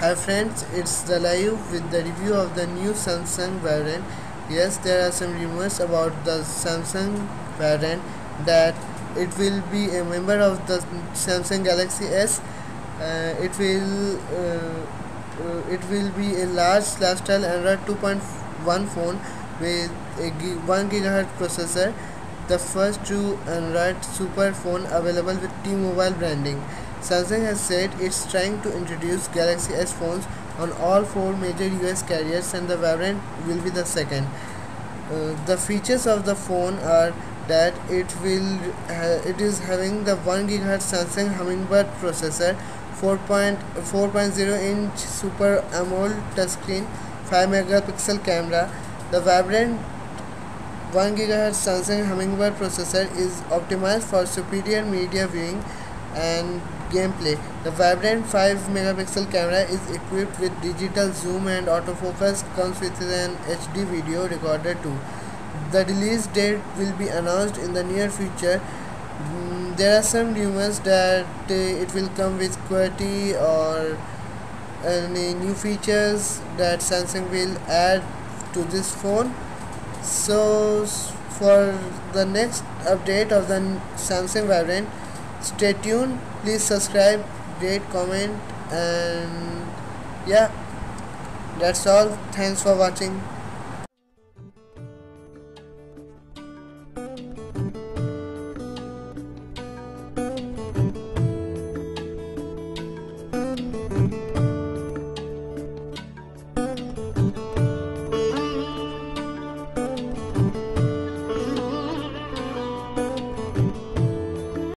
Hi friends, it's the live with the review of the new Samsung Vibrant. Yes, there are some rumors about the Samsung Vibrant that it will be a member of the Samsung Galaxy S. Uh, it will uh, uh, it will be a large lifestyle Android 2.1 phone with a 1 GHz processor, the first true Android super phone available with T-Mobile branding. Samsung has said it's trying to introduce Galaxy S phones on all four major US carriers and the Vibrant will be the second. Uh, the features of the phone are that it will it is having the 1 GHz Samsung Hummingbird processor 4.4.0 inch Super AMOLED touchscreen 5 megapixel camera the vibrant 1 GHz Samsung Hummingbird processor is optimized for superior media viewing and gameplay. The vibrant 5 megapixel camera is equipped with digital zoom and autofocus comes with an HD video recorder too. The release date will be announced in the near future. Mm, there are some rumors that uh, it will come with QWERTY or any new features that Samsung will add to this phone. So for the next update of the Samsung Vibrant stay tuned. Please subscribe rate comment and yeah that's all. Thanks for watching